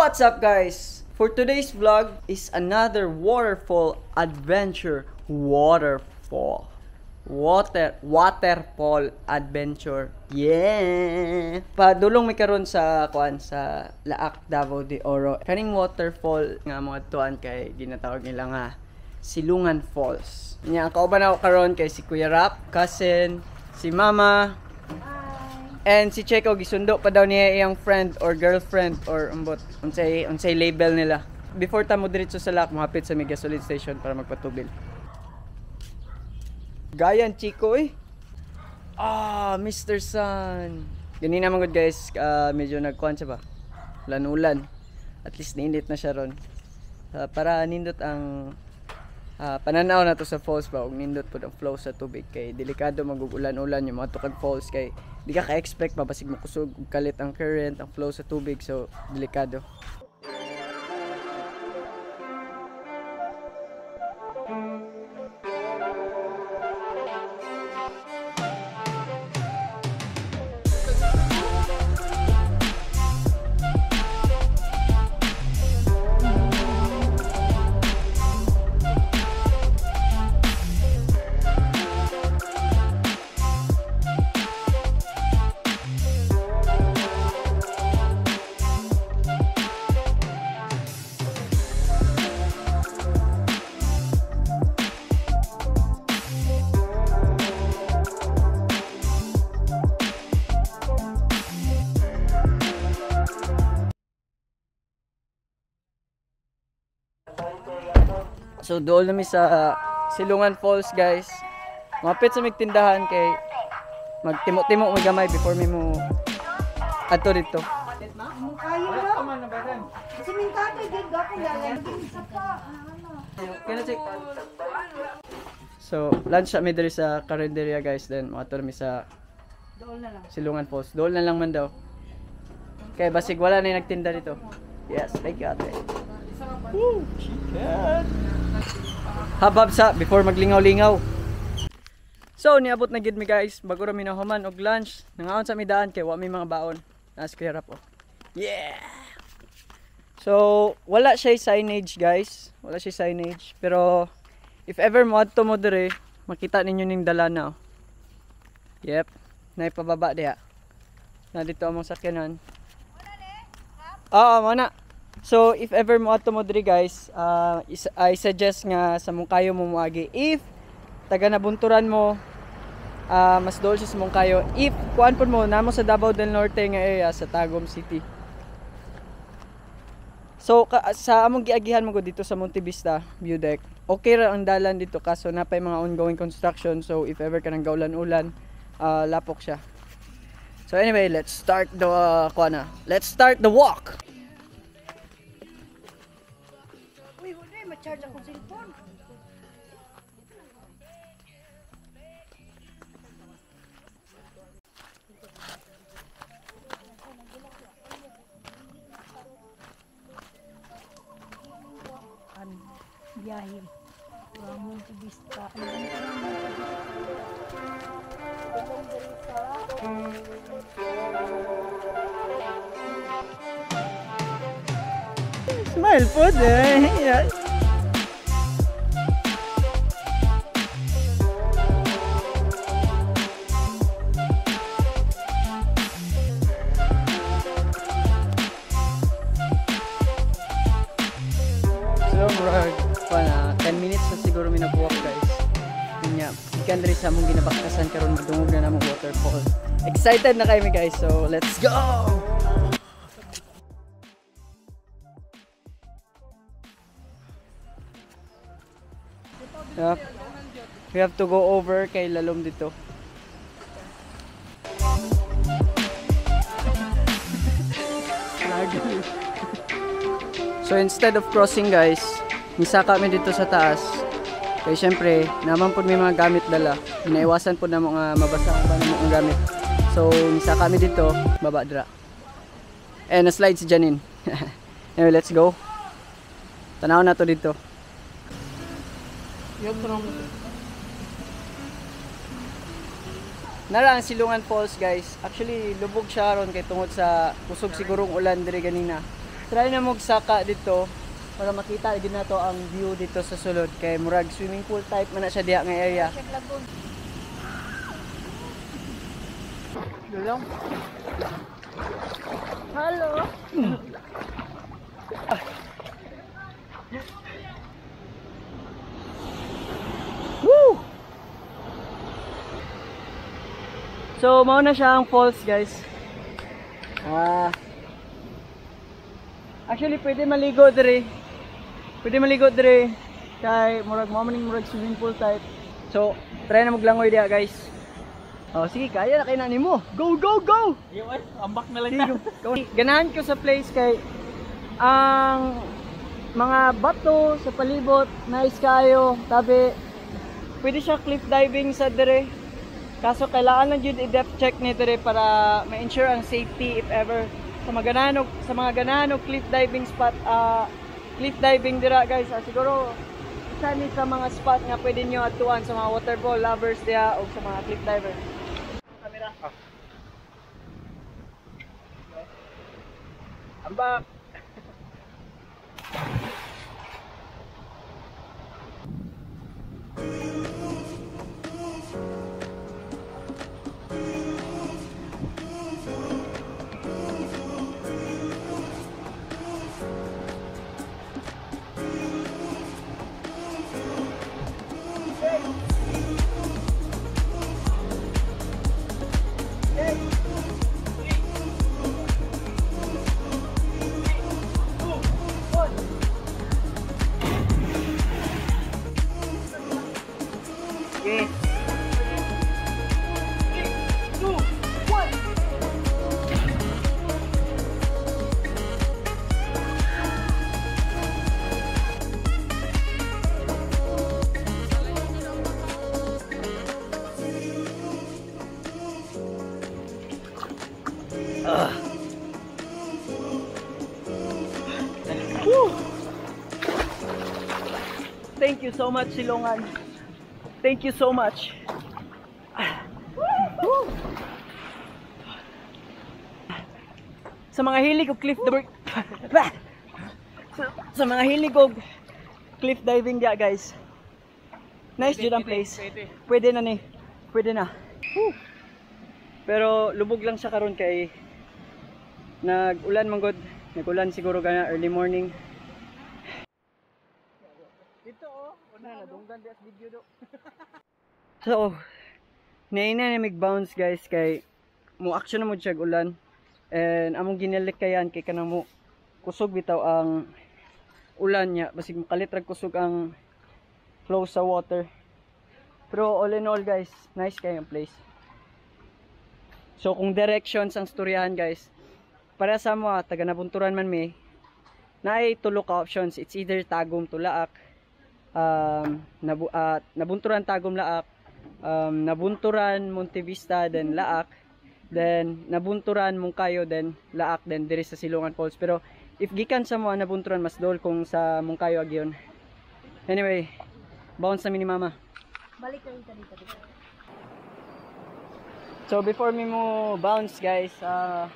What's up guys? For today's vlog is another waterfall adventure. Waterfall. Water, waterfall adventure. Yeah! Padulong mi karon sa kuan sa Laak Davao de Oro. Kaning waterfall nga mga tuan kay ginatawag nila nga Silungan Falls. Nya ako karon kay si Kuya Rap, cousin, si Mama, And si Checo gisundo pa daw niya iyang friend or girlfriend or umbot unsay unsay label nila. Before ta mo sa lak mahapit sa Mega Solid Station para magpatubil. Gayan Chico eh. Ah, Mr. Sun. Ganina man gud guys, ah, medyo nagkuan siya ba. Ulan-ulan. At least niinit na siya ron. Ah, para nindot ang ah, pananaw na to sa falls ba ug nindot pud ang flow sa tubig kay delikado magugulan-ulan yung mga tukag falls kay di ka ka-expect ba basig makusog ug kalit ang current ang flow sa tubig so delikado So doon namin sa uh, Silungan Falls guys. Mapit sa migtindahan kay magtimo-timo mo gamay before mi mo ato dito. Sa. So lunch sa diri sa Carinderia guys then mato mi sa Doon na lang. Silungan Falls. Doon na lang man daw. Kaya basig wala na yung nagtinda dito. Yes, thank you ate. Woo, chicken. Habab sa before maglingaw-lingaw. So niabot na gid mi guys, bago ra mi nahuman og lunch. Nangaon sa mi daan kay wa mi mga baon. Nas ko harap oh. Yeah. So wala siya signage guys. Wala siya signage pero if ever mo adto mo dire, makita ninyo ning dalana oh. Yep. Naipababa diha. Na dito among sakyanan. Oo, mana. So, if ever mo ato mo diri guys, uh, I suggest nga sa mong kayo mo muagi. If taga nabunturan mo, ah, mas siya sa mong kayo. If kuan pud mo namo sa Davao del Norte nga area sa Tagum City. So ka, sa among giagihan mo ko dito sa Monte Vista view deck. Okay ra ang dalan dito kaso napay mga ongoing construction so if ever ka nang gaulan-ulan, ah, lapok siya. So anyway, let's start the uh, kuan na. Let's start the walk. Ma-charge akong cellphone. An biyahe. Ang Monte Vista. Smile po eh. Yeah. Nag-walk guys. Nga, ikan rin sa among ginabaktasan karon madungog na namong waterfall. Excited na kayo guys, so let's go! Yep. We have to go over kay lalom dito. so instead of crossing guys, misa kami dito sa taas. Kaya syempre, naman po may mga gamit dala. Inaiwasan po na mga mabasa ang mga mga gamit. So, misa kami dito, baba dra. And na slide si Janine. anyway, let's go. Tanaw na to dito. Nara ang Silungan Falls guys. Actually lubog siya ron kay tungod sa kusog sigurong ulan diri ganina. try na magsaka dito para makita din nato ang view dito sa sulod kay murag swimming pool type man na siya diha nga area. Dulong. Hello. Woo! So, mao na siya ang falls, guys. Ah. actually, pwede maligo dire. Pwede maligo dire. Kay murag mo maning murag swimming pool type. So, try na maglangoy diha, guys. Oh, sige, kaya na kay nani mo. Go, go, go! Yo, ay, ambak na lang go. Ganahan ko sa place kay ang mga bato sa palibot, nice kayo, tabi. Pwede siya cliff diving sa dire. Kaso kailangan lang jud i-depth check ni dire para ma-ensure ang safety if ever sa mga ganahan og- sa mga ganahan og cliff diving spot ah cliff diving dira guys ah, siguro isa ni sa mga spot nga pwede nyo atuan sa mga waterball lovers diha o sa mga cliff diver. Camera. Ambak. Okay. Woo. Thank you so much, Silongan. Thank you so much. Woo. Sa mga hilig ko cliff diving sa, sa mga hilig ko cliff diving dia guys. Nice jud ang place. Pwede. Pwede na ni. Pwede na. Woo. Pero lubog lang siya karon kay nag-ulan man god. Nag-ulan siguro gana early morning. Dito oh, una na dunggan des video do. So, naina na mag-bounce guys kay mo action na mo siya ulan. And among ginilik kayan kay kanang mo kusog bitaw ang ulan niya basig makalitrag kusog ang flow sa water. Pero all in all guys, nice kayo ang place. So kung directions ang storyahan guys, para sa mo ah, taga nabunturan man mi, na ay tulo ka options. It's either Tagum to Laak, um, nabu ah, nabunturan Tagum Laak, um, nabunturan Montevista, then Laak, then nabunturan Mungkayo, then Laak, then diri sa Silungan Falls. Pero if gikan sa mo nabunturan mas dol kung sa Mungkayo agyon. Anyway, bounce na ni mama. Balik ka dito dito. So before me mo bounce guys, ah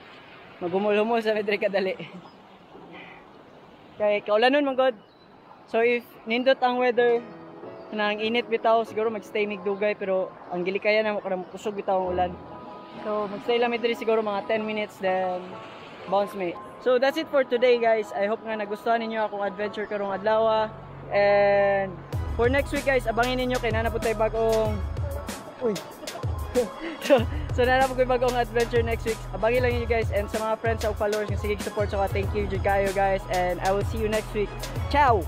magumul-humul sa medre kadali. Kay kaulanon man god. So if nindot ang weather nang init bitaw siguro magstay mig dugay pero ang gilikaya na mo kada kusog bitaw ang ulan. So magstay lang medre siguro mga 10 minutes then bounce me. So that's it for today guys. I hope nga nagustuhan ninyo akong adventure karong adlaw. And for next week guys, abangin ninyo kay nana po tayo bagong Uy. so, So na ko yung bagong adventure next week. Abangin lang guys and sa mga friends sa followers ng sige support sa thank you jud kayo guys and I will see you next week. Ciao.